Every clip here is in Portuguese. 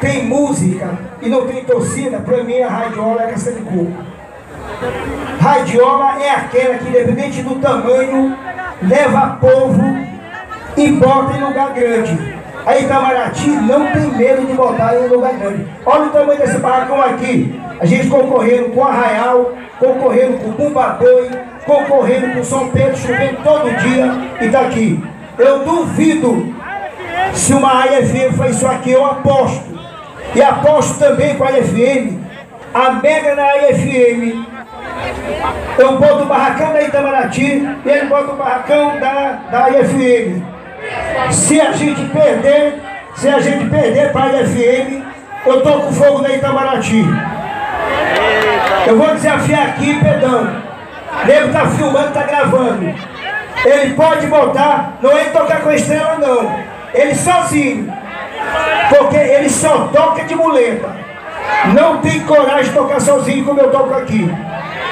tem música e não tem torcida, para mim a radiola é caça de coco. Radiola é aquela que, independente do tamanho, leva povo e bota em lugar grande. A Itamaraty não tem medo de botar em lugar grande. Olha o tamanho desse barracão aqui. A gente concorrendo com Arraial, concorrendo com Bumba Boi, concorrendo com São Pedro, chovendo todo dia e tá aqui. Eu duvido se uma AFM faz isso aqui, eu aposto. E aposto também com a AFM, a mega na AFM. Eu boto o barracão da Itamaraty e ele bota o barracão da, da IFM. Se a gente perder, se a gente perder para a IFM, eu tô com fogo na Itamaraty. Eu vou desafiar aqui, Pedão. Nego tá filmando, tá gravando. Ele pode botar, não é tocar com estrela não. Ele sozinho. Porque ele só toca de muleta. Não tem coragem de tocar sozinho como eu toco aqui.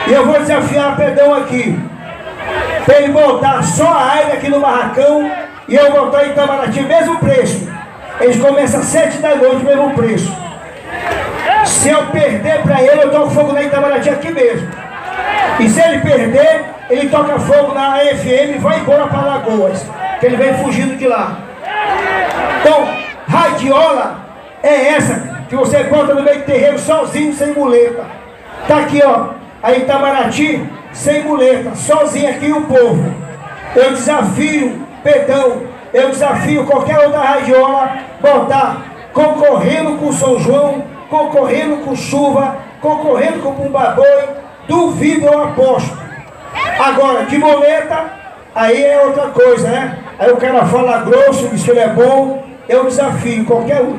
E eu vou desafiar Pedão aqui. Para ele botar só a área aqui no barracão e eu botar em Itamaraty, mesmo preço. Eles começam às sete da noite, mesmo preço. Se eu perder para ele, eu toco fogo na Itamaraty aqui mesmo. E se ele perder, ele toca fogo na AFM e vai embora para Lagoas. Que ele vem fugindo de lá. Então, radiola é essa que você bota no meio do terreiro sozinho, sem muleta. Tá aqui, ó. A Itamaraty, sem muleta, sozinho aqui o povo. Eu desafio, perdão, eu desafio qualquer outra radiola botar concorrendo com São João, concorrendo com chuva, concorrendo com Pumbaboi, duvido eu aposto. Agora, de boleta, aí é outra coisa, né? Aí o cara fala grosso, diz que ele é bom, eu desafio qualquer um.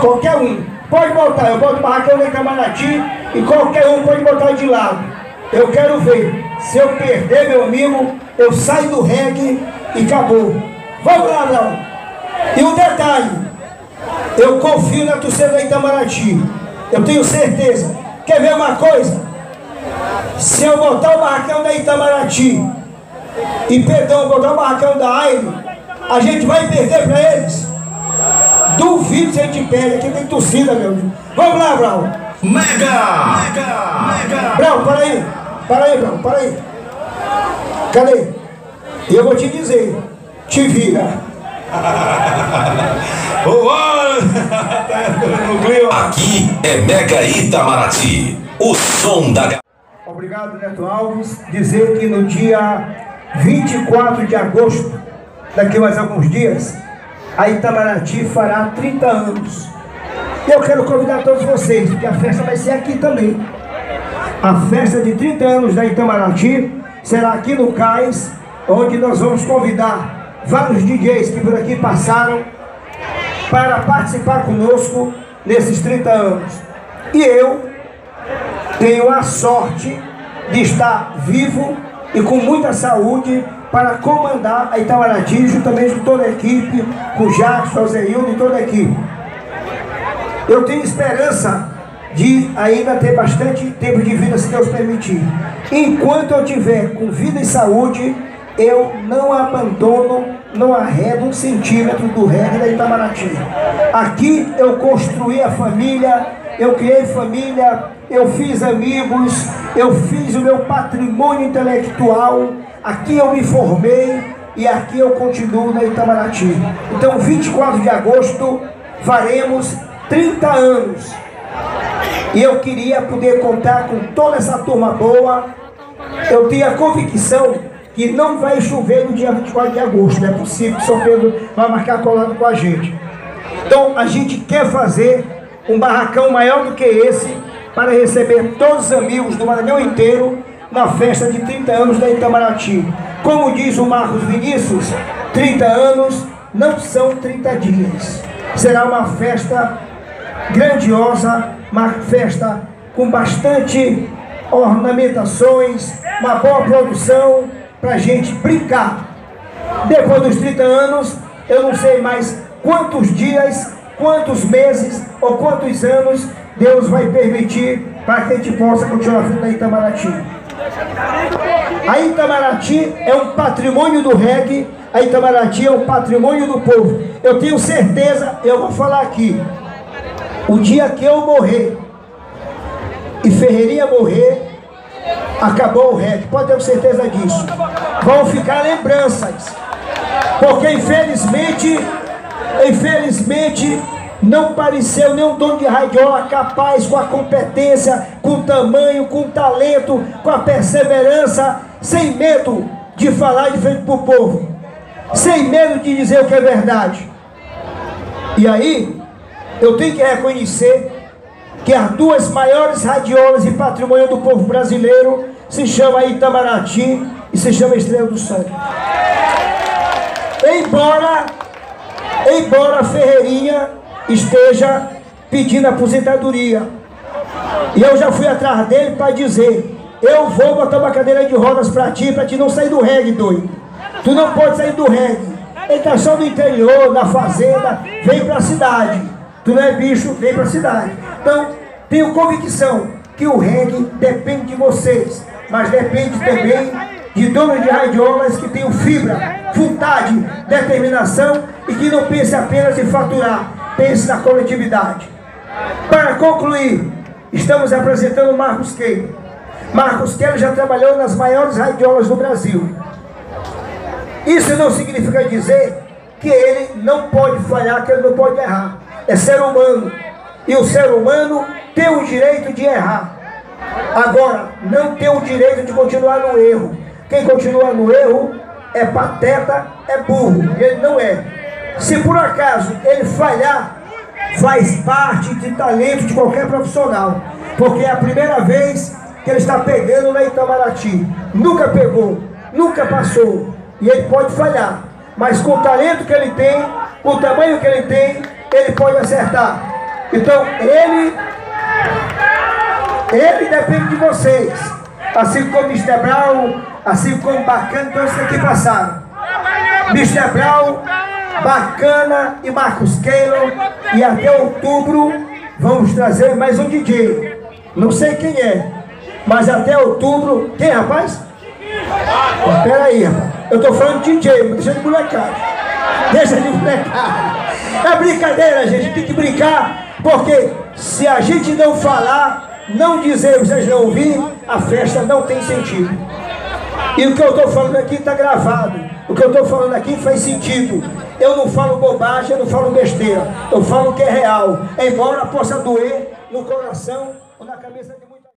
Qualquer um. Pode botar, eu boto barracão na Itamaraty e qualquer um pode botar de lado. Eu quero ver. Se eu perder, meu amigo, eu saio do reggae e acabou. Vamos lá, não. E um detalhe, eu confio na torcida da Itamaraty. Eu tenho certeza. Quer ver uma coisa? Se eu botar o barracão da Itamaraty e perdão, botar o barracão da Aire, a gente vai perder para eles. Duvido se a gente perde. Aqui tem torcida, meu amigo. Vamos lá, Brau. Mega! Mega! Mega! Brau, para aí. Para aí, Brau, para aí. Cadê? E eu vou te dizer. Te vira. Aqui é Mega Itamaraty, o som da Obrigado, Neto Alves. Dizer que no dia 24 de agosto, daqui mais alguns dias, a Itamaraty fará 30 anos. E eu quero convidar todos vocês, porque a festa vai ser aqui também. A festa de 30 anos da Itamaraty será aqui no Cais, onde nós vamos convidar vários DJs que por aqui passaram para participar conosco nesses 30 anos. E eu tenho a sorte de estar vivo e com muita saúde para comandar a Itamaraty juntamente com toda a equipe, com o Jacques, o Zeildo e toda a equipe. Eu tenho esperança de ainda ter bastante tempo de vida, se Deus permitir. Enquanto eu tiver com vida e saúde, eu não abandono, não arredo um centímetro do reggae da Itamaraty. Aqui eu construí a família, eu criei família, eu fiz amigos, eu fiz o meu patrimônio intelectual, aqui eu me formei e aqui eu continuo na Itamaraty. Então, 24 de agosto, faremos 30 anos. E eu queria poder contar com toda essa turma boa. Eu tenho a convicção que não vai chover no dia 24 de agosto. Não é possível que São Pedro vai marcar colado com a gente. Então, a gente quer fazer um barracão maior do que esse para receber todos os amigos do Maranhão inteiro na festa de 30 anos da Itamaraty. Como diz o Marcos Vinícius, 30 anos não são 30 dias. Será uma festa grandiosa, uma festa com bastante ornamentações, uma boa produção para a gente brincar. Depois dos 30 anos, eu não sei mais quantos dias, quantos meses ou quantos anos Deus vai permitir para que a gente possa continuar vindo na Itamaraty. A Itamaraty é um patrimônio do reggae, a Itamaraty é um patrimônio do povo. Eu tenho certeza, eu vou falar aqui, O dia que eu morrer e Ferreirinha morrer, acabou o REC, pode ter certeza disso. Vão ficar lembranças, porque infelizmente, infelizmente, não pareceu nenhum dono de radiola capaz, com a competência, com o tamanho, com o talento, com a perseverança, sem medo de falar de frente para o povo, sem medo de dizer o que é verdade. E aí, eu tenho que reconhecer que as duas maiores radiolas e patrimônio do povo brasileiro se chama Itamaraty e se chama Estrela do Sangue. Embora, embora Ferreirinha esteja pedindo aposentadoria. E eu já fui atrás dele para dizer, eu vou botar uma cadeira de rodas para ti, para ti não sair do reggae, doido. Tu não pode sair do reggae. Ele está só no interior, na fazenda, vem para a cidade. Tu não é bicho, vem para a cidade. Então, tenho convicção que o reggae depende de vocês, mas depende também de donos de radiolas que tenham fibra, vontade, determinação e que não pense apenas em faturar, pense na coletividade. Para concluir, estamos apresentando Marcos Queiro. Marcos Queiro já trabalhou nas maiores radiolas do Brasil. Isso não significa dizer que ele não pode falhar, que ele não pode errar. É ser humano. E o ser humano tem o direito de errar. Agora, não tem o direito de continuar no erro. Quem continua no erro é pateta, é burro. Ele não é. Se por acaso ele falhar, faz parte de talento de qualquer profissional. Porque é a primeira vez que ele está pegando na Itamaraty. Nunca pegou, nunca passou. E ele pode falhar. Mas com o talento que ele tem, com o tamanho que ele tem, ele pode acertar. Então, ele, ele depende de vocês. Assim como Mr. Brown, assim como Bacana, todos que aqui passaram. Mr. Brown, Bacana e Marcos Keylor. E até outubro vamos trazer mais um DJ. Não sei quem é, mas até outubro. Quem, rapaz? Espera aí, rapaz. Eu tô falando de DJ, deixa de molecagem. Deixa de molecagem. É brincadeira, gente. Tem que brincar, porque se a gente não falar, não dizer, vocês não ouvirem, a festa não tem sentido. E o que eu estou falando aqui está gravado. O que eu estou falando aqui faz sentido. Eu não falo bobagem, eu não falo besteira. Eu falo o que é real. Embora possa doer no coração ou na cabeça de